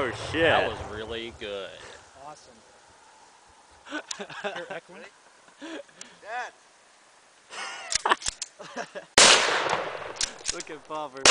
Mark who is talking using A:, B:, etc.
A: Oh shit.
B: That was really good.
C: Awesome. You're echoing.
D: Dad.
E: Look at Bobber.